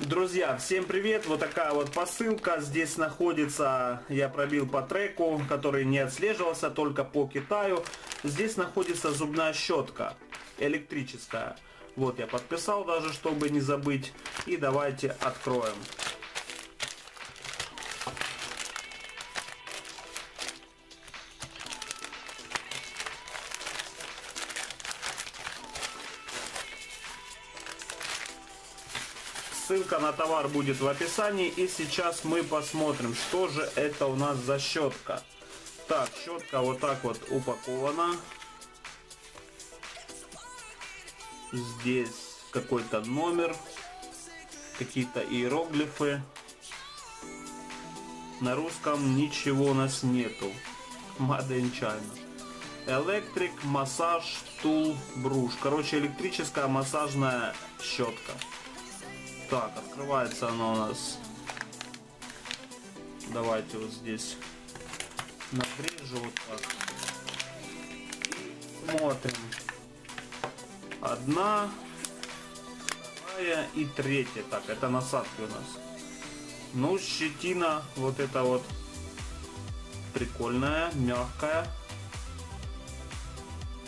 Друзья, всем привет! Вот такая вот посылка. Здесь находится, я пробил по треку, который не отслеживался, только по Китаю. Здесь находится зубная щетка электрическая. Вот я подписал даже, чтобы не забыть. И давайте откроем. Ссылка на товар будет в описании. И сейчас мы посмотрим, что же это у нас за щетка. Так, щетка вот так вот упакована. Здесь какой-то номер. Какие-то иероглифы. На русском ничего у нас нету. Made in China. Electric Massage Tool. Короче, электрическая массажная щетка. Так, открывается она у нас. Давайте вот здесь напряжу вот так. Смотрим. Одна, вторая и третья. Так, это насадки у нас. Ну, щетина вот это вот прикольная, мягкая.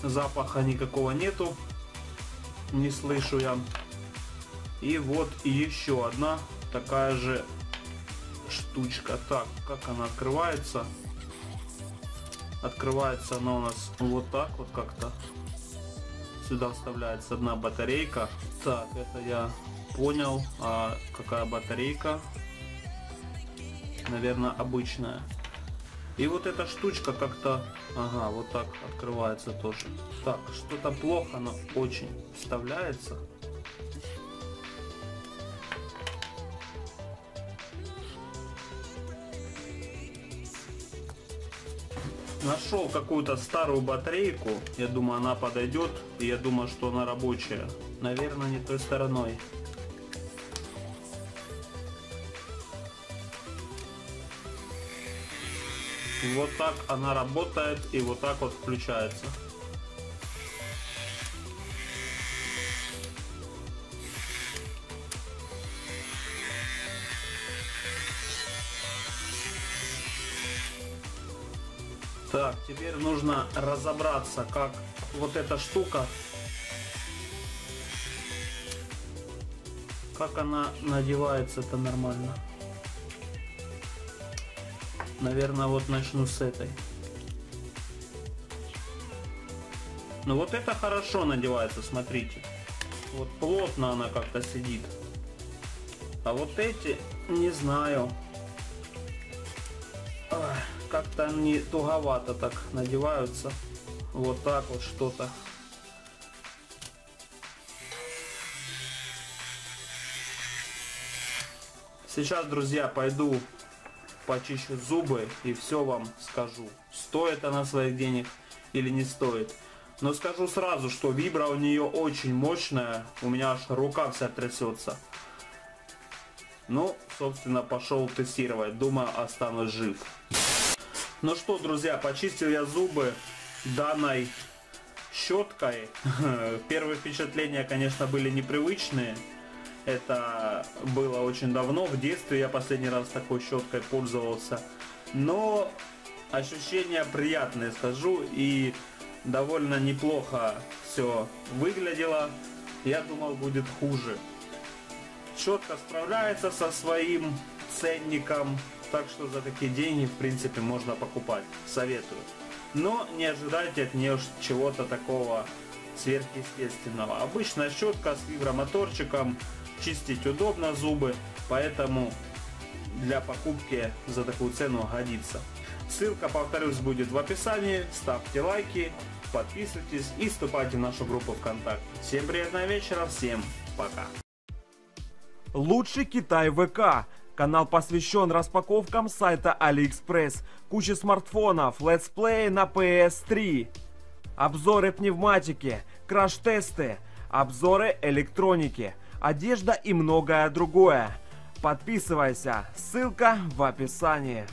Запаха никакого нету. Не слышу я. И вот еще одна такая же штучка. Так, как она открывается? Открывается она у нас вот так вот как-то. Сюда вставляется одна батарейка. Так, это я понял. А какая батарейка? Наверное, обычная. И вот эта штучка как-то, ага, вот так открывается тоже. Так, что-то плохо, но очень вставляется. Нашел какую-то старую батарейку. Я думаю, она подойдет. И я думаю, что она рабочая. Наверное, не той стороной. Вот так она работает и вот так вот включается. Так, теперь нужно разобраться, как вот эта штука, как она надевается это нормально. Наверное, вот начну с этой. Ну вот это хорошо надевается, смотрите. Вот плотно она как-то сидит. А вот эти, не знаю как-то они туговато так надеваются. Вот так вот что-то. Сейчас, друзья, пойду почищу зубы и все вам скажу. Стоит она своих денег или не стоит. Но скажу сразу, что вибра у нее очень мощная. У меня аж рука вся трясется. Ну, собственно, пошел тестировать. Думаю, останусь жив. Ну что, друзья, почистил я зубы данной щеткой. Первые впечатления, конечно, были непривычные. Это было очень давно, в детстве я последний раз такой щеткой пользовался. Но ощущения приятные, скажу, и довольно неплохо все выглядело. Я думал, будет хуже. Щетка справляется со своим ценником, так что за такие деньги, в принципе, можно покупать. Советую. Но не ожидайте от нее чего-то такого сверхъестественного. Обычная щетка с вибромоторчиком, чистить удобно зубы, поэтому для покупки за такую цену годится. Ссылка, повторюсь, будет в описании. Ставьте лайки, подписывайтесь и вступайте в нашу группу ВКонтакте. Всем приятного вечера, всем пока. Лучший Китай ВК Канал посвящен распаковкам сайта AliExpress, куче смартфонов, летсплеи на PS3, обзоры пневматики, краш-тесты, обзоры электроники, одежда и многое другое. Подписывайся, ссылка в описании.